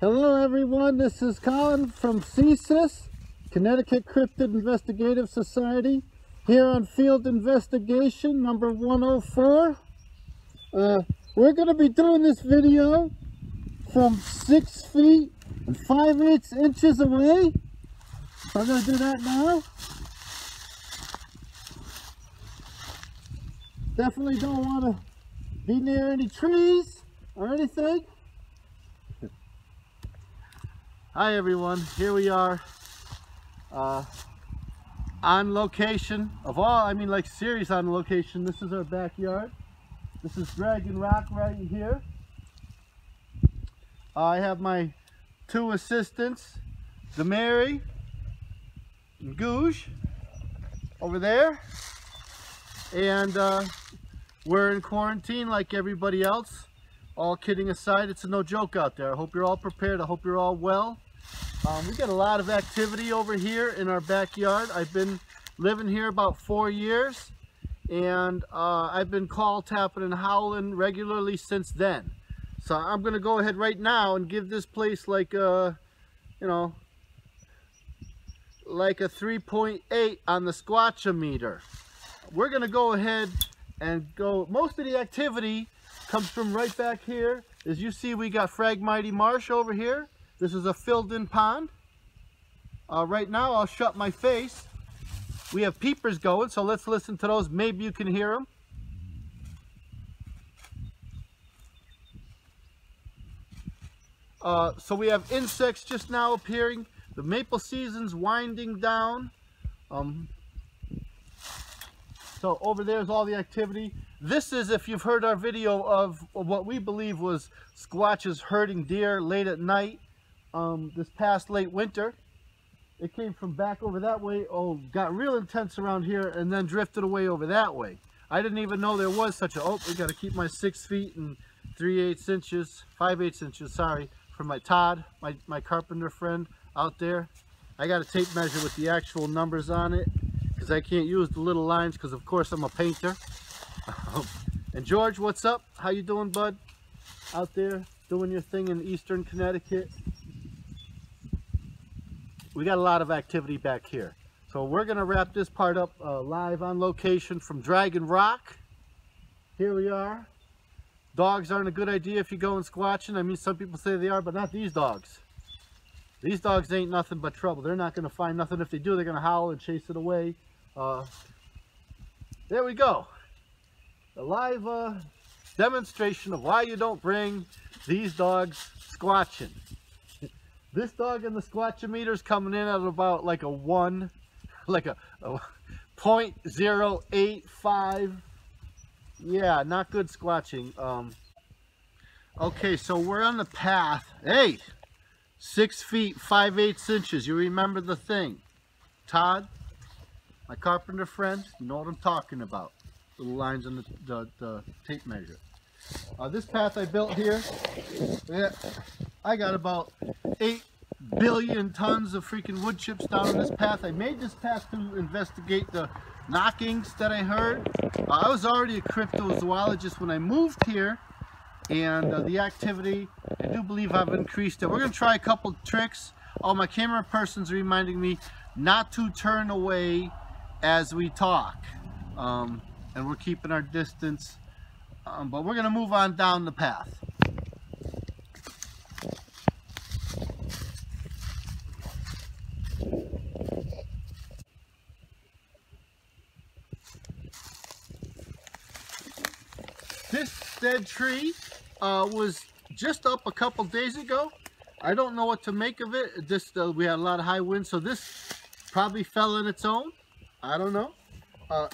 Hello everyone, this is Colin from CCIS, Connecticut Cryptid Investigative Society, here on Field Investigation number 104. Uh, we're going to be doing this video from 6 feet and 5 eighths inches away. I'm going to do that now. Definitely don't want to be near any trees or anything. Hi everyone, here we are uh, on location of all, I mean like serious on location. This is our backyard. This is Dragon Rock right here. Uh, I have my two assistants, the Mary and Googe over there. And uh, we're in quarantine like everybody else. All kidding aside, it's a no joke out there. I hope you're all prepared. I hope you're all well. Um, we got a lot of activity over here in our backyard. I've been living here about four years and uh, I've been call tapping and howling regularly since then. So I'm going to go ahead right now and give this place like a, you know, like a 3.8 on the squatchometer. We're going to go ahead and go, most of the activity comes from right back here. As you see, we got Phragmite Marsh over here. This is a filled in pond. Uh, right now, I'll shut my face. We have peepers going, so let's listen to those. Maybe you can hear them. Uh, so we have insects just now appearing. The maple season's winding down. Um, so over there is all the activity. This is, if you've heard our video of what we believe was squatches herding deer late at night um, this past late winter. It came from back over that way, oh, got real intense around here and then drifted away over that way. I didn't even know there was such a, oh, we got to keep my six feet and three eighths inches, five eighths inches, sorry, for my Todd, my, my carpenter friend out there. I got a tape measure with the actual numbers on it because I can't use the little lines because of course I'm a painter. and George, what's up? How you doing, bud? Out there doing your thing in eastern Connecticut we got a lot of activity back here. So we're going to wrap this part up uh, live on location from Dragon Rock. Here we are. Dogs aren't a good idea if you're going squatching. I mean, some people say they are, but not these dogs. These dogs ain't nothing but trouble. They're not going to find nothing. If they do, they're going to howl and chase it away. Uh, there we go. A live uh, demonstration of why you don't bring these dogs squatching. This dog and the squatchometer is coming in at about like a 1, like a, a 0.085. Yeah, not good squatching. Um, okay, so we're on the path. Hey, 6 feet, 5 eighths inches. You remember the thing. Todd, my carpenter friend, you know what I'm talking about. Little lines on the, the, the tape measure. Uh, this path I built here, yeah, I got about 8 billion tons of freaking wood chips down this path. I made this path to investigate the knockings that I heard. Uh, I was already a cryptozoologist when I moved here and uh, the activity, I do believe I've increased it. We're going to try a couple tricks. Oh, my camera person's reminding me not to turn away as we talk. Um, and we're keeping our distance. Um, but we're going to move on down the path. This dead tree uh, was just up a couple days ago. I don't know what to make of it. This uh, We had a lot of high winds, so this probably fell on its own. I don't know. Uh,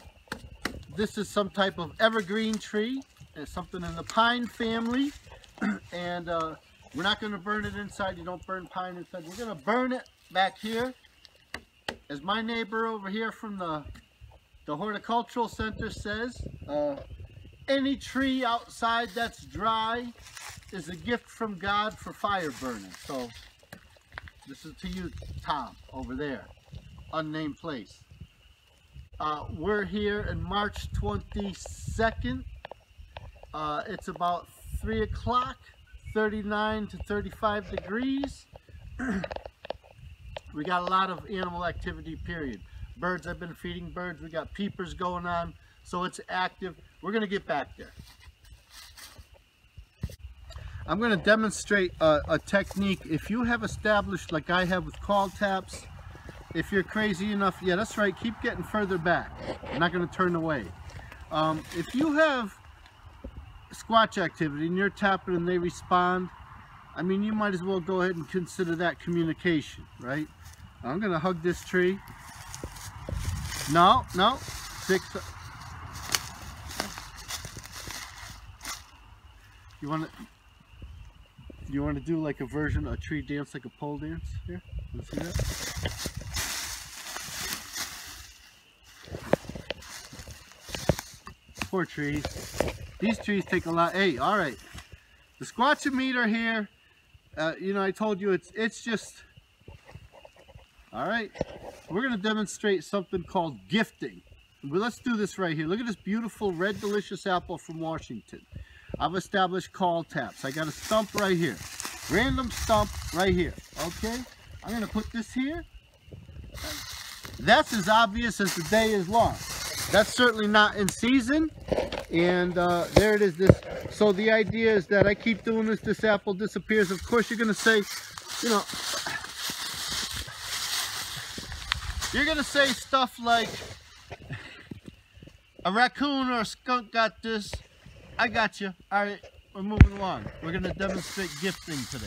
this is some type of evergreen tree. It's something in the pine family. and uh, we're not going to burn it inside. You don't burn pine inside. We're going to burn it back here. As my neighbor over here from the, the Horticultural Center says, uh, any tree outside that's dry is a gift from God for fire burning. So this is to you, Tom, over there, unnamed place. Uh, we're here in March 22nd. Uh, it's about 3 o'clock, 39 to 35 degrees. we got a lot of animal activity, period. Birds, I've been feeding birds. We got peepers going on, so it's active. We're going to get back there. I'm going to demonstrate a, a, technique. If you have established, like I have with call taps, if you're crazy enough, yeah, that's right, keep getting further back. I'm not going to turn away. Um, if you have squatch activity and you're tapping and they respond, I mean, you might as well go ahead and consider that communication, right? I'm going to hug this tree. No, no, six. You want to, you want to do like a version, of a tree dance, like a pole dance here? Let's see that. Poor trees. These trees take a lot. Hey, all right. The squatchometer here, uh, you know, I told you it's it's just, all right. We're to demonstrate something called gifting. Well, let's do this right here. Look at this beautiful red delicious apple from Washington. I've established call taps. I got a stump right here. Random stump right here. Okay? I'm going to put this here. That's as obvious as the day is long. That's certainly not in season. And uh, there it is. This. So the idea is that I keep doing this. This apple disappears. Of course, you're going to say, you know, you're going to say stuff like, a raccoon or a skunk got this. I got you. All right, we're moving along. We're going to demonstrate gifting today.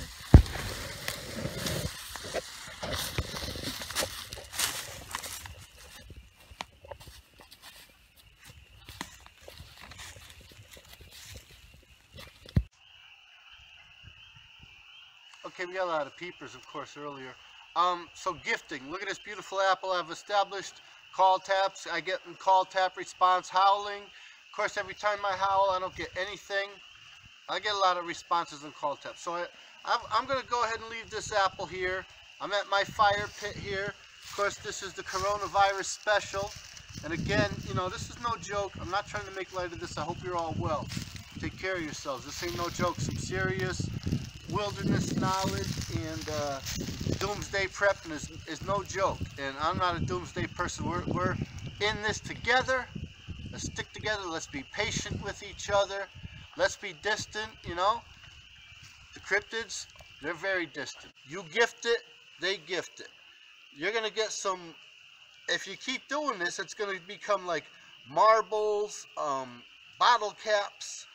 Okay, we got a lot of peepers, of course, earlier. Um, so gifting. Look at this beautiful apple I've established. Call taps. I get call tap response howling. Of course, every time I howl, I don't get anything. I get a lot of responses and call taps. So I, I'm going to go ahead and leave this apple here. I'm at my fire pit here. Of course, this is the coronavirus special. And again, you know, this is no joke. I'm not trying to make light of this. I hope you're all well. Take care of yourselves. This ain't no joke. Some serious wilderness knowledge and uh, doomsday prepping is, is no joke. And I'm not a doomsday person. We're, we're in this together. Let's stick together. Let's be patient with each other. Let's be distant, you know. The cryptids, they're very distant. You gift it, they gift it. You're going to get some, if you keep doing this, it's going to become like marbles, um, bottle caps,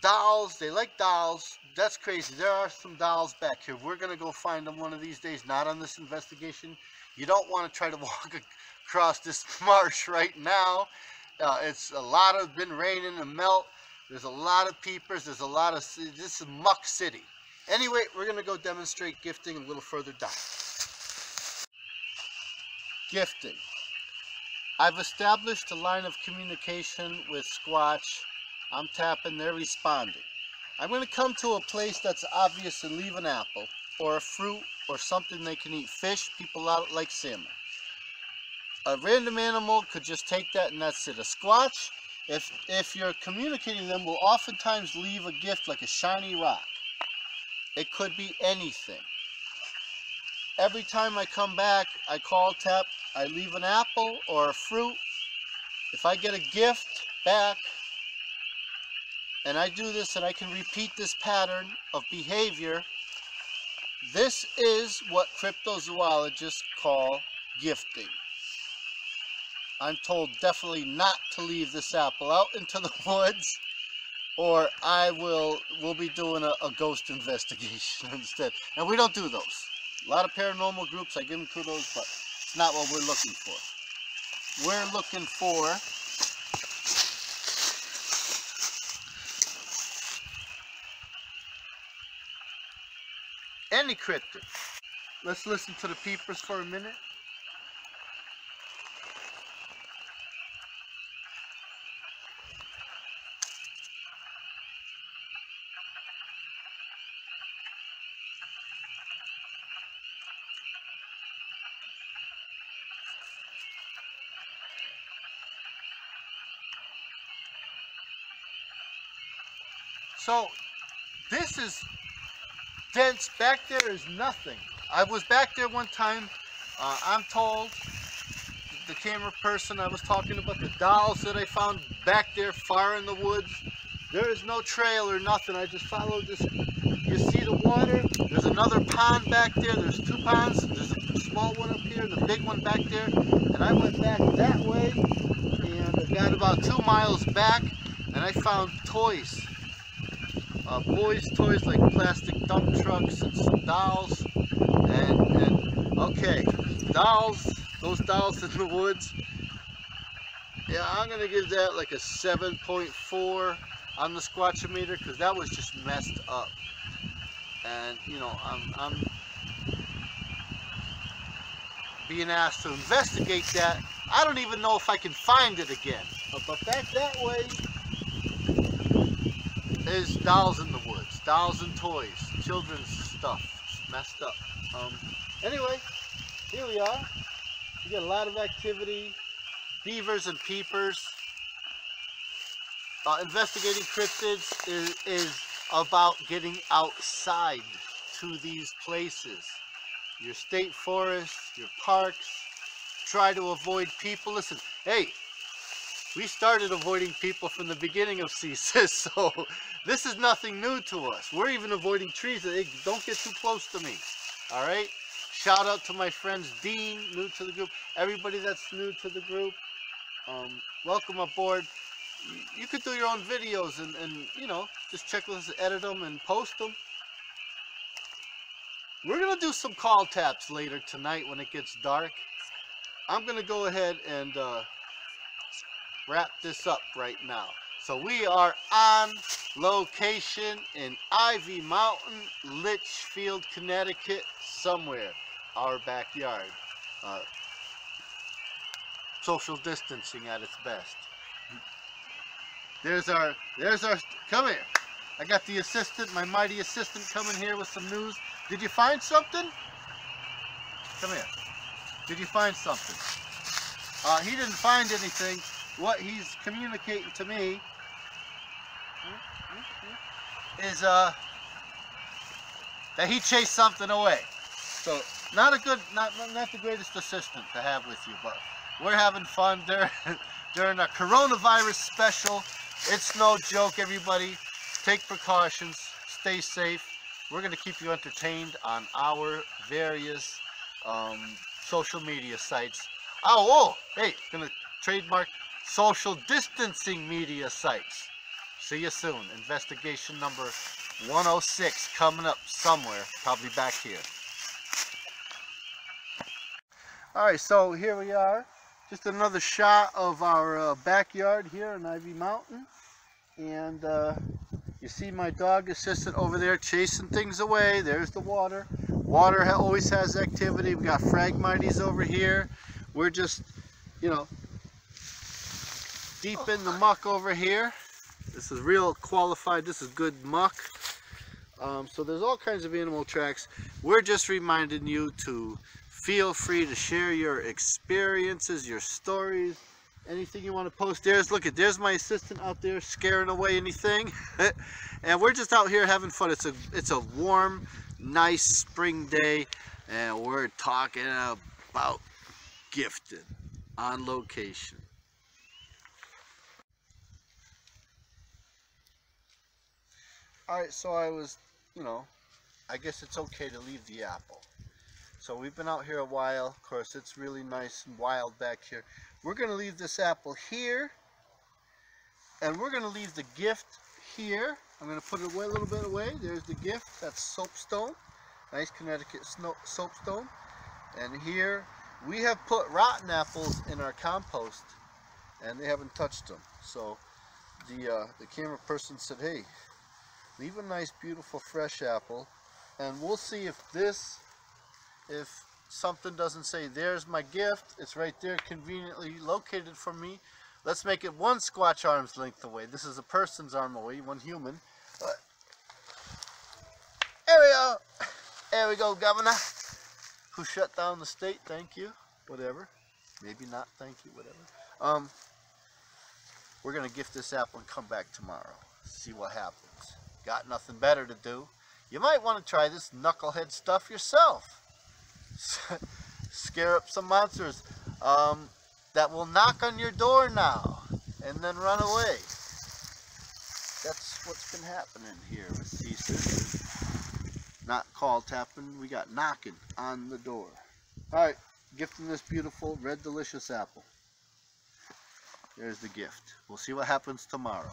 dolls. They like dolls. That's crazy. There are some dolls back here. We're going to go find them one of these days, not on this investigation. You don't want to try to walk across this marsh right now. Uh, it's a lot of been raining and melt. There's a lot of peepers. There's a lot of, this is Muck City. Anyway, we're going to go demonstrate gifting a little further down. Gifting. I've established a line of communication with Squatch I'm tapping, they're responding. I'm going to come to a place that's obvious and leave an apple or a fruit or something they can eat. Fish, people like salmon. A random animal could just take that and that's it. A squatch, if, if you're communicating them, will oftentimes leave a gift like a shiny rock. It could be anything. Every time I come back, I call tap, I leave an apple or a fruit. If I get a gift back, and I do this and I can repeat this pattern of behavior, this is what cryptozoologists call gifting. I'm told definitely not to leave this apple out into the woods or I will will be doing a, a ghost investigation instead. And we don't do those. A lot of paranormal groups, I give them kudos, but it's not what we're looking for. We're looking for any cryptid. Let's listen to the peepers for a minute. So, this is dense. Back there is nothing. I was back there one time. Uh, I'm told the camera person I was talking about the dolls that I found back there far in the woods. There is no trail or nothing. I just followed this. You see the water? There's another pond back there. There's two ponds. There's a small one up here and a big one back there. And I went back that way and I got about two miles back and I found toys. Uh, boys' toys like plastic dump trucks and some dolls. And, and okay, dolls those dolls in the woods, yeah, I'm to give that like a 7.4 on the Squatchometer because that was just messed up. And, you know, I'm, I'm being asked to investigate that. I don't even know if I can find it again. But back that way is dolls in the woods, dolls and toys, children's stuff. It's messed up. Um, anyway, here we are. You get a lot of activity, beavers and peepers. Uh, investigating cryptids is, is about getting outside to these places. Your state forests, your parks, try to avoid people. Listen, hey, we started avoiding people from the beginning of CCIS, so this is nothing new to us. We're even avoiding trees. Hey, don't get too close to me, all right? Shout out to my friends Dean, new to the group. Everybody that's new to the group, um, welcome aboard. You could do your own videos and, and you know, just check with us, edit them and post them. We're going to do some call taps later tonight when it gets dark. I'm going to go ahead and uh, wrap this up right now. So we are on location in Ivy Mountain, Litchfield, Connecticut, somewhere our backyard. Uh, social distancing at its best. There's our, there's our, come here. I got the assistant, my mighty assistant coming here with some news. Did you find something? Come here. Did you find something? Uh, he didn't find anything. What he's communicating to me is uh, that he chased something away. So not a good, not, not the greatest assistant to have with you, but we're having fun during, during a coronavirus special. It's no joke, everybody. Take precautions, stay safe. We're going to keep you entertained on our various um, social media sites. Oh, oh, hey, to trademark social distancing media sites. See you soon. Investigation number 106 coming up somewhere, probably back here. Alright, so here we are. Just another shot of our uh, backyard here in Ivy Mountain. And uh, you see my dog assistant over there chasing things away. There's the water. Water ha always has activity. We've got Phragmites over here. We're just, you know, deep in the muck over here. This is real qualified. This is good muck. Um, so there's all kinds of animal tracks. We're just reminding you to Feel free to share your experiences, your stories, anything you want to post. There's, look at, there's my assistant out there scaring away anything. and we're just out here having fun. It's a, it's a warm, nice spring day. And we're talking about gifted on location. Alright, so I was, you know, I guess it's okay to leave the apple. So we've been out here a while. Of course, it's really nice and wild back here. We're going to leave this apple here. And we're going to leave the gift here. I'm going to put it away a little bit away. There's the gift. That's soapstone. Nice Connecticut soapstone. And here we have put rotten apples in our compost. And they haven't touched them. So the, uh, the camera person said, hey, leave a nice, beautiful, fresh apple. And we'll see if this if something doesn't say there's my gift it's right there conveniently located for me. Let's make it one squatch arm's length away. This is a person's arm away one human. There we go. There we go governor. Who shut down the state thank you whatever. Maybe not thank you whatever. Um we're gonna gift this apple and come back tomorrow see what happens got nothing better to do, you might want to try this knucklehead stuff yourself. Scare up some monsters um, that will knock on your door now and then run away. That's what's been happening here with Ceaser. Not call tapping, we got knocking on the door. Alright, gifting this beautiful red delicious apple. There's the gift. We'll see what happens tomorrow.